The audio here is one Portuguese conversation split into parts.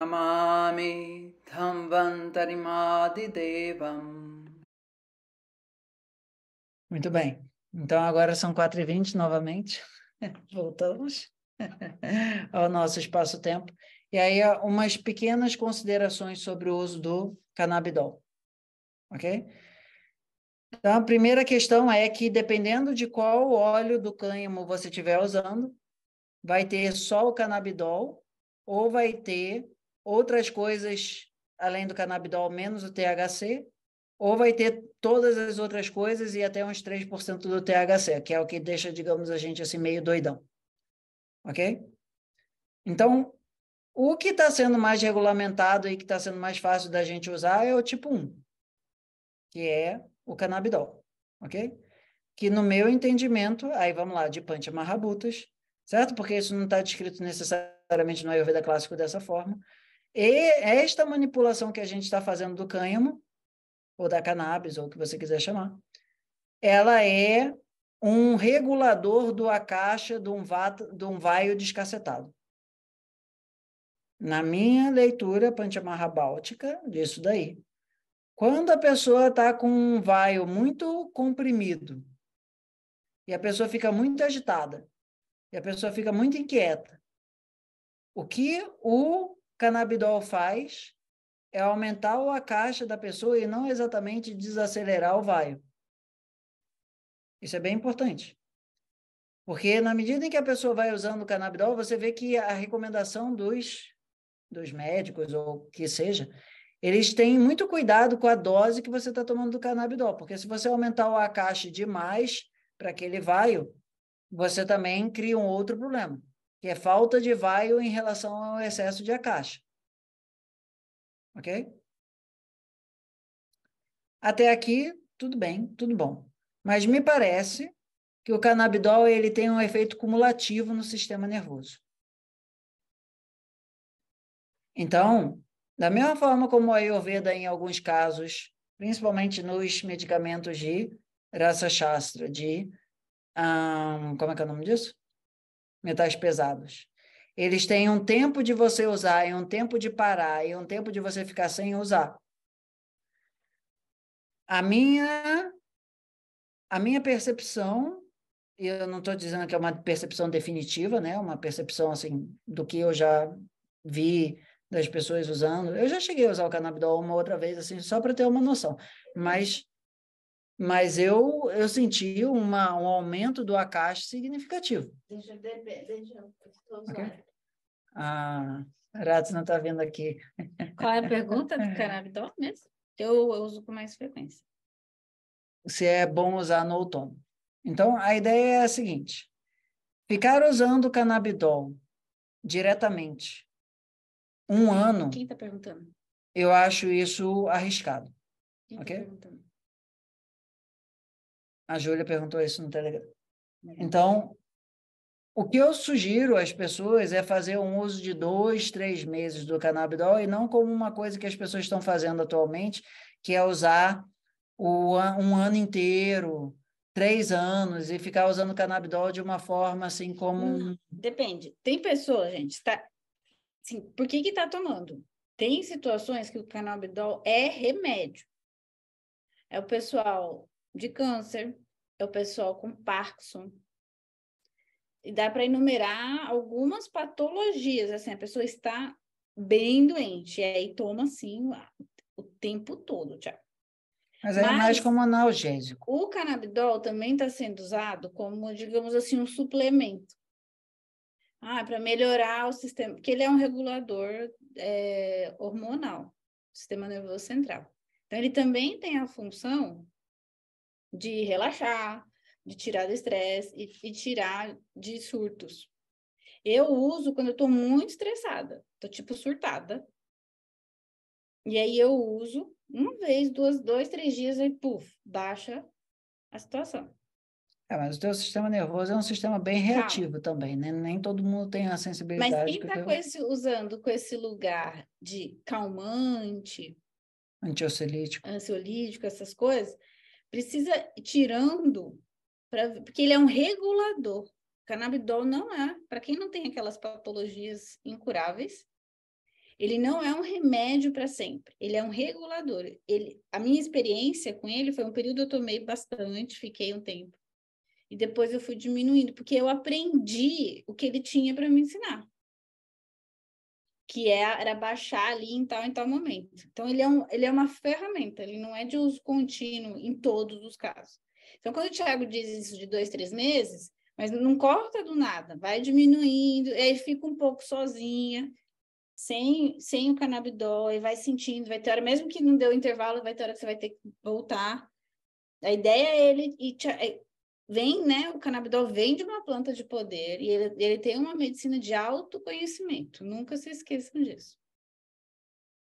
Namami Devam. Muito bem. Então agora são 4h20 novamente. Voltamos ao nosso espaço-tempo. E aí umas pequenas considerações sobre o uso do canabidol. Ok? Então, a primeira questão é que, dependendo de qual óleo do cânhamo você estiver usando, vai ter só o canabidol ou vai ter outras coisas além do canabidol, menos o THC, ou vai ter todas as outras coisas e até uns 3% do THC, que é o que deixa, digamos, a gente assim meio doidão. Ok? Então, o que está sendo mais regulamentado e que está sendo mais fácil da gente usar é o tipo 1, que é o canabidol, ok? Que no meu entendimento, aí vamos lá, de Panchamahabutas, certo? Porque isso não está descrito necessariamente no Ayurveda clássico dessa forma. E esta manipulação que a gente está fazendo do cânhamo, ou da cannabis, ou o que você quiser chamar, ela é um regulador do acaixa de um, vata, de um vaio descacetado. Na minha leitura Panchamahabáltica, disso daí. Quando a pessoa está com um vaio muito comprimido, e a pessoa fica muito agitada, e a pessoa fica muito inquieta, o que o canabidol faz é aumentar a caixa da pessoa e não exatamente desacelerar o vaio. Isso é bem importante. Porque na medida em que a pessoa vai usando o canabidol, você vê que a recomendação dos, dos médicos, ou que seja, eles têm muito cuidado com a dose que você está tomando do canabidol, porque se você aumentar o acache demais para aquele vaio, você também cria um outro problema, que é falta de vaio em relação ao excesso de acache. Ok? Até aqui, tudo bem, tudo bom. Mas me parece que o canabidol ele tem um efeito cumulativo no sistema nervoso. Então, da mesma forma como a Ayurveda, em alguns casos, principalmente nos medicamentos de Rasa Shastra, de. Um, como é que é o nome disso? Metais pesados. Eles têm um tempo de você usar, e um tempo de parar, e um tempo de você ficar sem usar. A minha, a minha percepção, e eu não estou dizendo que é uma percepção definitiva, né? Uma percepção assim do que eu já vi das pessoas usando. Eu já cheguei a usar o canabidol uma outra vez, assim, só para ter uma noção. Mas, mas eu, eu senti uma, um aumento do acache significativo. Deixa eu beber, deixa eu okay. Ah, Ratos não está vendo aqui. Qual é a pergunta do canabidol mesmo? Eu, eu uso com mais frequência. Se é bom usar no outono. Então, a ideia é a seguinte. Ficar usando o canabidol diretamente um ano. Quem está perguntando? Eu acho isso arriscado. Quem ok? Tá perguntando? A Júlia perguntou isso no Telegram. Então, o que eu sugiro às pessoas é fazer um uso de dois, três meses do canabidol e não como uma coisa que as pessoas estão fazendo atualmente, que é usar o, um ano inteiro, três anos, e ficar usando canabidol de uma forma assim como. Hum, depende. Tem pessoas, gente, tá, Assim, por que que tá tomando? Tem situações que o canabidol é remédio. É o pessoal de câncer, é o pessoal com Parkinson. E dá para enumerar algumas patologias, assim, a pessoa está bem doente, e aí toma, assim, o tempo todo, Tiago. Mas é Mas, mais como analgésico. O canabidol também está sendo usado como, digamos assim, um suplemento. Ah, para melhorar o sistema, porque ele é um regulador é, hormonal, sistema nervoso central. Então, ele também tem a função de relaxar, de tirar do estresse e, e tirar de surtos. Eu uso quando eu estou muito estressada, estou tipo surtada. E aí eu uso uma vez, duas, dois, três dias e puf, baixa a situação. É, mas o teu sistema nervoso é um sistema bem reativo Calma. também, né? Nem todo mundo tem a sensibilidade. Mas quem está teu... usando com esse lugar de calmante, ansiolítico, ansiolítico, essas coisas, precisa ir tirando, pra... porque ele é um regulador. Canabidol não é, para quem não tem aquelas patologias incuráveis, Ele não é um remédio para sempre, ele é um regulador. Ele, a minha experiência com ele foi um período eu tomei bastante, fiquei um tempo. E depois eu fui diminuindo, porque eu aprendi o que ele tinha para me ensinar. Que é, era baixar ali em tal em tal momento. Então, ele é, um, ele é uma ferramenta, ele não é de uso contínuo em todos os casos. Então, quando o Thiago diz isso de dois, três meses, mas não corta do nada, vai diminuindo, aí fica um pouco sozinha, sem, sem o canabidol, e vai sentindo, vai ter hora, mesmo que não deu intervalo, vai ter hora que você vai ter que voltar. A ideia é ele e é, vem, né? O canabidol vem de uma planta de poder e ele, ele tem uma medicina de autoconhecimento. Nunca se esqueçam disso.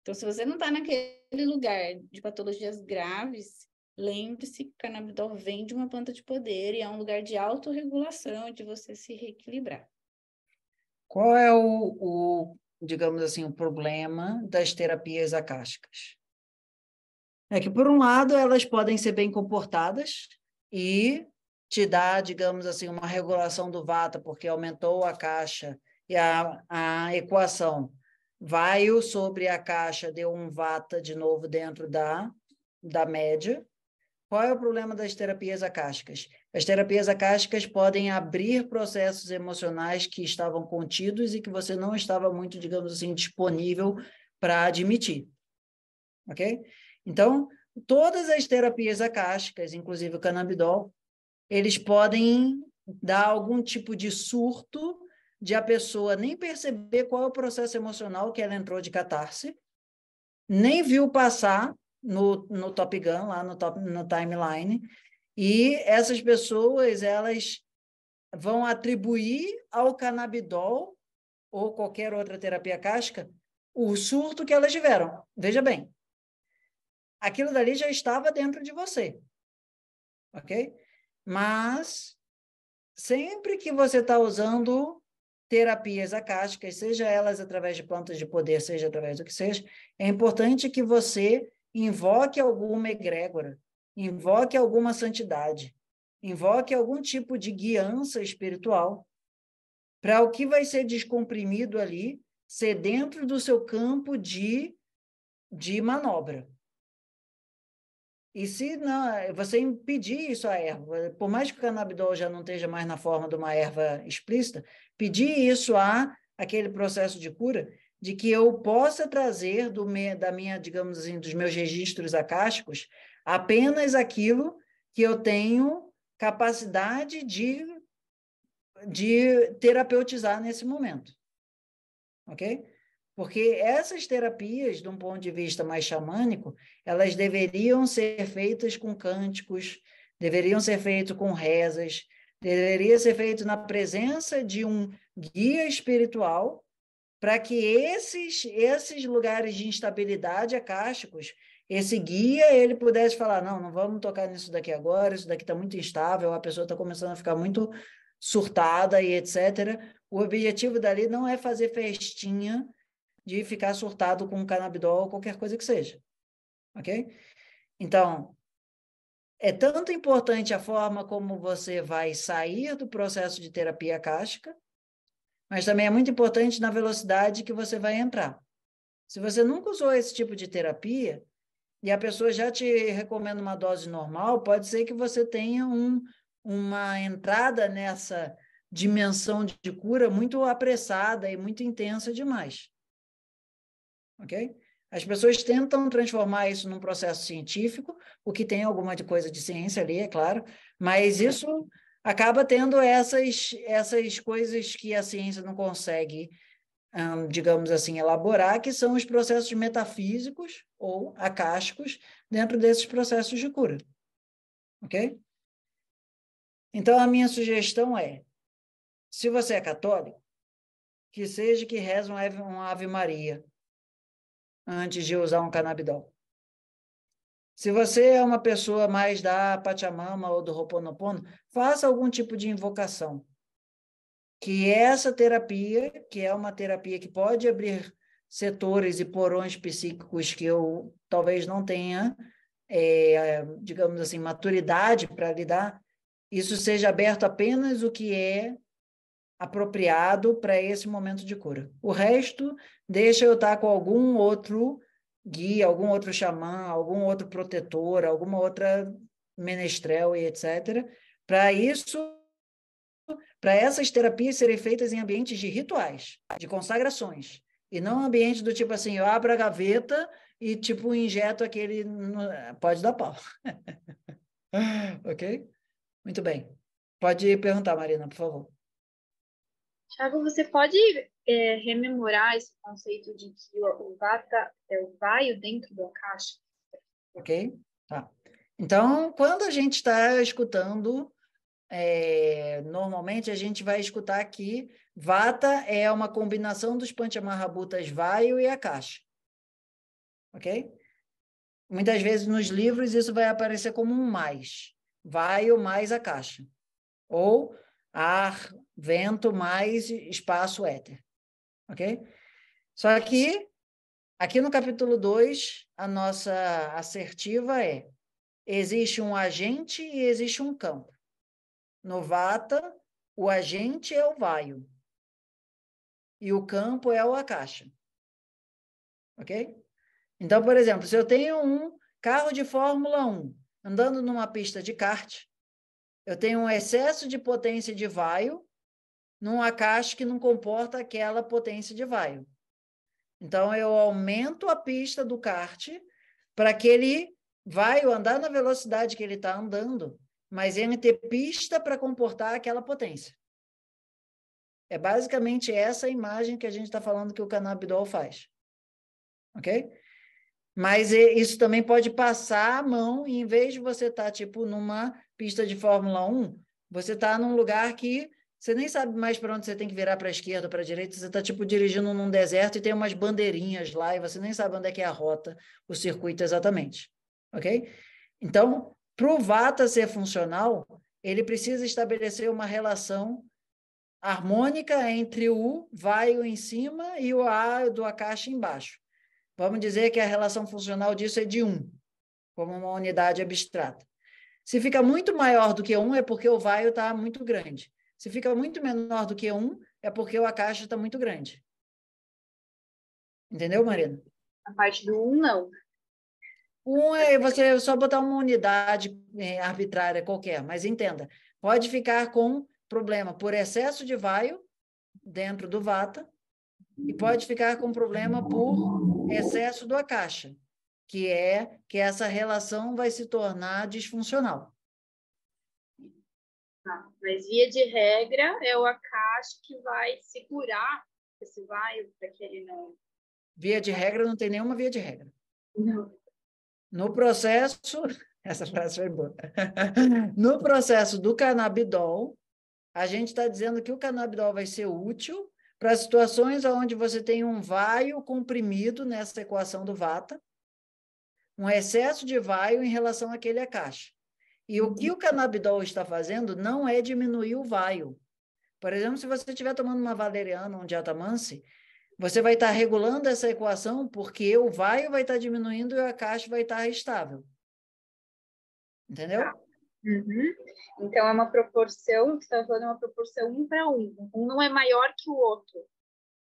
Então, se você não está naquele lugar de patologias graves, lembre-se que o canabidol vem de uma planta de poder e é um lugar de autorregulação, de você se reequilibrar. Qual é o, o digamos assim, o problema das terapias acásticas? É que, por um lado, elas podem ser bem comportadas e te dar, digamos assim, uma regulação do vata, porque aumentou a caixa e a, a equação vai sobre a caixa deu um vata de novo dentro da, da média. Qual é o problema das terapias acásticas? As terapias acásticas podem abrir processos emocionais que estavam contidos e que você não estava muito, digamos assim, disponível para admitir. Ok? Então, todas as terapias acásticas, inclusive o canabidol, eles podem dar algum tipo de surto de a pessoa nem perceber qual é o processo emocional que ela entrou de catarse, nem viu passar no, no Top Gun, lá no, top, no timeline, e essas pessoas, elas vão atribuir ao canabidol ou qualquer outra terapia casca o surto que elas tiveram. Veja bem, aquilo dali já estava dentro de você, ok? Mas sempre que você está usando terapias acásticas, seja elas através de plantas de poder, seja através do que seja, é importante que você invoque alguma egrégora, invoque alguma santidade, invoque algum tipo de guiança espiritual para o que vai ser descomprimido ali ser dentro do seu campo de, de manobra. E se não, você impedir isso à erva, por mais que o canabidol já não esteja mais na forma de uma erva explícita, pedir isso a aquele processo de cura, de que eu possa trazer do me, da minha, digamos assim, dos meus registros acásticos apenas aquilo que eu tenho capacidade de, de terapeutizar nesse momento. Ok? Porque essas terapias, de um ponto de vista mais xamânico, elas deveriam ser feitas com cânticos, deveriam ser feitas com rezas, deveria ser feito na presença de um guia espiritual, para que esses esses lugares de instabilidade acásticos, esse guia ele pudesse falar não, não vamos tocar nisso daqui agora, isso daqui está muito instável, a pessoa está começando a ficar muito surtada e etc. O objetivo dali não é fazer festinha de ficar surtado com canabidol ou qualquer coisa que seja. Ok? Então, é tanto importante a forma como você vai sair do processo de terapia cástica, mas também é muito importante na velocidade que você vai entrar. Se você nunca usou esse tipo de terapia e a pessoa já te recomenda uma dose normal, pode ser que você tenha um, uma entrada nessa dimensão de cura muito apressada e muito intensa demais ok? As pessoas tentam transformar isso num processo científico, o que tem alguma coisa de ciência ali, é claro, mas isso acaba tendo essas, essas coisas que a ciência não consegue, hum, digamos assim, elaborar, que são os processos metafísicos ou acásticos dentro desses processos de cura. Ok? Então, a minha sugestão é: se você é católico, que seja que reze um Ave, um Ave Maria antes de usar um canabidol. Se você é uma pessoa mais da Pachamama ou do Ho'oponopono, faça algum tipo de invocação. Que essa terapia, que é uma terapia que pode abrir setores e porões psíquicos que eu talvez não tenha, é, digamos assim, maturidade para lidar, isso seja aberto apenas o que é apropriado para esse momento de cura. O resto, deixa eu estar com algum outro guia, algum outro xamã, algum outro protetor, alguma outra menestrel e etc. Para isso, para essas terapias serem feitas em ambientes de rituais, de consagrações, e não ambiente do tipo assim, eu abro a gaveta e tipo injeto aquele, pode dar pau. ok? Muito bem. Pode perguntar, Marina, por favor. Tiago, você pode é, rememorar esse conceito de que o, vata é o vaio dentro da caixa? Ok, tá. Então, quando a gente está escutando, é, normalmente a gente vai escutar que vata é uma combinação dos panchamahabhutas vaio e a caixa. Ok? Muitas vezes nos livros isso vai aparecer como um mais. Vaio mais a caixa. Ou ar, vento mais espaço éter. Ok? Só que aqui no capítulo 2, a nossa assertiva é existe um agente e existe um campo. No Vata, o agente é o vaio e o campo é o Akasha. Ok? Então, por exemplo, se eu tenho um carro de Fórmula 1 andando numa pista de kart, eu tenho um excesso de potência de vaio num Akasha que não comporta aquela potência de vaio. Então, eu aumento a pista do kart para que ele vai andar na velocidade que ele está andando, mas ele ter pista para comportar aquela potência. É basicamente essa imagem que a gente está falando que o canabidol faz. Ok? Mas isso também pode passar a mão, e em vez de você estar, tá, tipo, numa pista de Fórmula 1, você está num lugar que você nem sabe mais para onde você tem que virar para a esquerda ou para a direita, você está, tipo, dirigindo num deserto e tem umas bandeirinhas lá, e você nem sabe onde é que é a rota, o circuito exatamente ok? Então, para o Vata ser funcional, ele precisa estabelecer uma relação harmônica entre o vaio em cima e o A do Akasha embaixo. Vamos dizer que a relação funcional disso é de um, como uma unidade abstrata. Se fica muito maior do que um, é porque o vaio está muito grande. Se fica muito menor do que um, é porque o Akasha está muito grande. Entendeu, Marina? A parte do um, não. Um é você só botar uma unidade é, arbitrária qualquer, mas entenda, pode ficar com problema por excesso de vaio dentro do vata e pode ficar com problema por excesso do akasha, que é que essa relação vai se tornar disfuncional. Ah, mas via de regra é o akasha que vai segurar esse vaio para que ele não. Via de regra não tem nenhuma via de regra. Não. No processo, essa frase foi boa. No processo do canabidol, a gente está dizendo que o canabidol vai ser útil para situações onde você tem um vaio comprimido nessa equação do vata, um excesso de vaio em relação àquele akasha. E o que o canabidol está fazendo não é diminuir o vaio. Por exemplo, se você estiver tomando uma valeriana ou um diatamance, você vai estar regulando essa equação porque o vaio vai estar diminuindo e a caixa vai estar estável. Entendeu? Tá. Uhum. Então, é uma proporção, que você está falando, é uma proporção um para um. Um não é maior que o outro.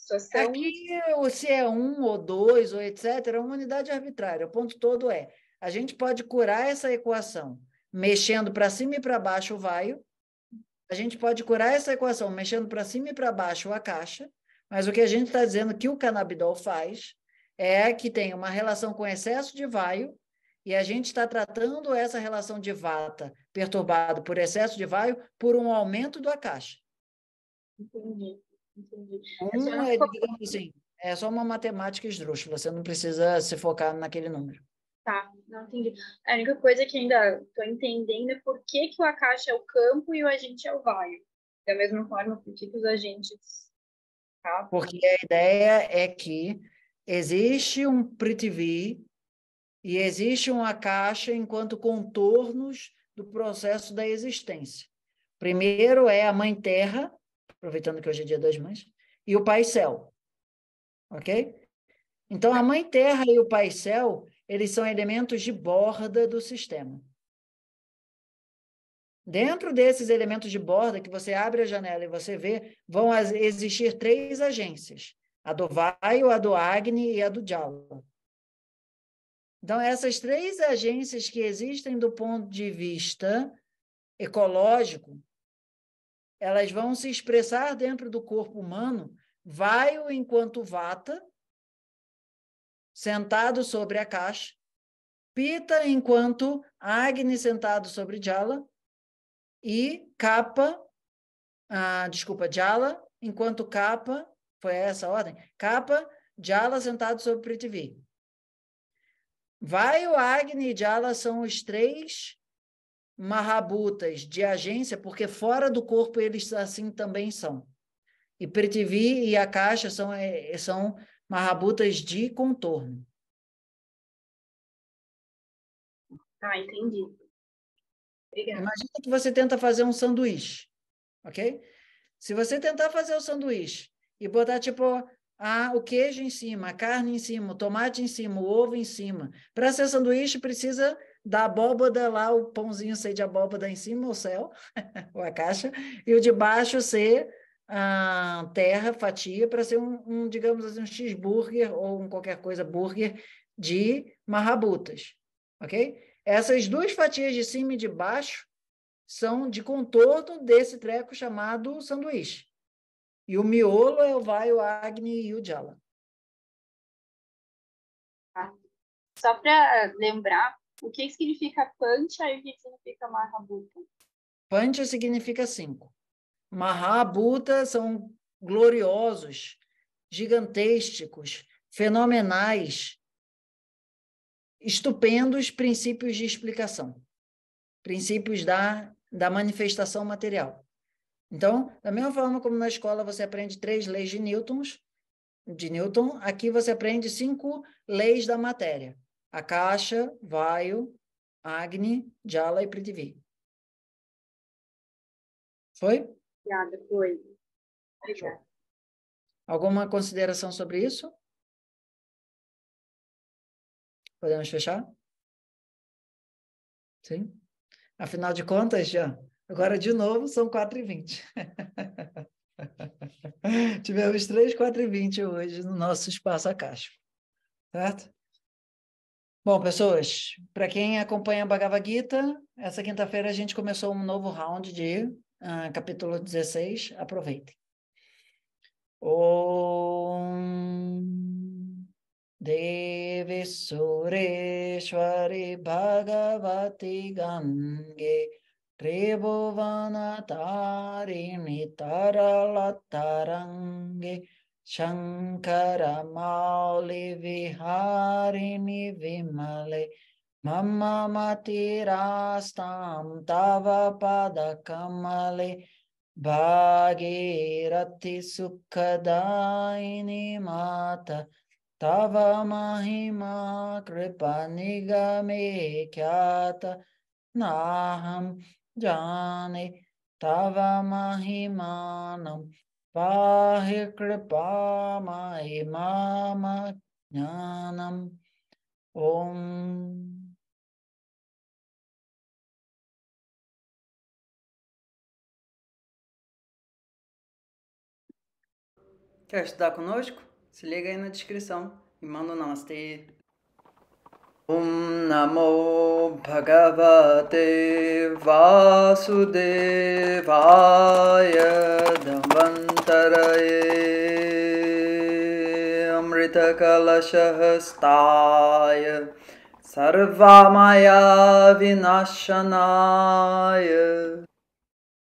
São... Aqui, se é um ou dois ou etc., é uma unidade arbitrária. O ponto todo é, a gente pode curar essa equação mexendo para cima e para baixo o vaio, a gente pode curar essa equação mexendo para cima e para baixo a caixa, mas o que a gente está dizendo que o canabidol faz é que tem uma relação com excesso de vaio e a gente está tratando essa relação de vata perturbado por excesso de vaio por um aumento do akasha. Entendi, entendi. Um é, digamos assim, é só uma matemática esdrúxula, você não precisa se focar naquele número. Tá, não entendi. A única coisa que ainda estou entendendo é por que, que o akasha é o campo e o agente é o vaio. Da mesma forma, por que, que os agentes Tá? Porque a ideia é que existe um Prithvi e existe uma caixa enquanto contornos do processo da existência. Primeiro é a Mãe Terra, aproveitando que hoje é dia das mães, e o Pai Céu. Ok? Então, a Mãe Terra e o Pai Céu, eles são elementos de borda do sistema. Dentro desses elementos de borda que você abre a janela e você vê, vão existir três agências: a do Vaio, a do Agni e a do Jala. Então, essas três agências que existem do ponto de vista ecológico, elas vão se expressar dentro do corpo humano, Vaio enquanto Vata, sentado sobre a caixa, Pita enquanto Agni sentado sobre Jala, e capa, ah, desculpa, Jala, enquanto capa, foi essa a ordem? Capa, Jala sentado sobre Prithvi. Vai o Agni e Jala são os três Mahabutas de agência, porque fora do corpo eles assim também são. E Prithvi e a caixa são, eh, são Mahabutas de contorno. Ah, entendi. Obrigada. Imagina que você tenta fazer um sanduíche, ok? Se você tentar fazer o sanduíche e botar, tipo, ah, o queijo em cima, a carne em cima, o tomate em cima, o ovo em cima. Para ser sanduíche, precisa da abóbada lá, o pãozinho ser de abóbada em cima, o céu, ou a caixa, e o de baixo ser a ah, terra, fatia, para ser um, um, digamos assim, um cheeseburger ou um qualquer coisa burger de marrabutas, ok? Essas duas fatias de cima e de baixo são de contorno desse treco chamado sanduíche. E o miolo é o vai, o agni e o jala. Tá. Só para lembrar, o que significa pancha e o que significa mahabhuta? Pancha significa cinco. Mahabhuta são gloriosos, gigantescos, fenomenais, estupendos princípios de explicação, princípios da, da manifestação material. Então, da mesma forma como na escola você aprende três leis de Newton, de Newton, aqui você aprende cinco leis da matéria: a caixa, Vayu, Agni, Jala e Prithvi. Foi? Obrigada, foi. Obrigada. Alguma consideração sobre isso? Podemos fechar? Sim? Afinal de contas, já. Agora, de novo, são 4h20. Tivemos 3, 4 e 20 hoje no nosso espaço a caixa. Certo? Bom, pessoas, para quem acompanha a Bhagavad Gita, essa quinta-feira a gente começou um novo round de uh, capítulo 16. Aproveitem. Om Devi Sureshwari Bhagavati Gange Tribhuvanatarini Taralatarange Shankaramouli Viharini Vimale Mamma Matirastam Tava Padakamale Bhagirati Sukhadaini Mata Tava Mahima Kripa Nigame Kyata Naham Jani Tava Mahimanam pahi kripa mahimama jnanam om Quer estudar conosco? Se liga aí na descrição e manda um namastê. Om Namo Bhagavate Vasudevaya Dhamantaraye अन्तरये अमृतकलशहस्ताय सर्वामाया विनाशनाय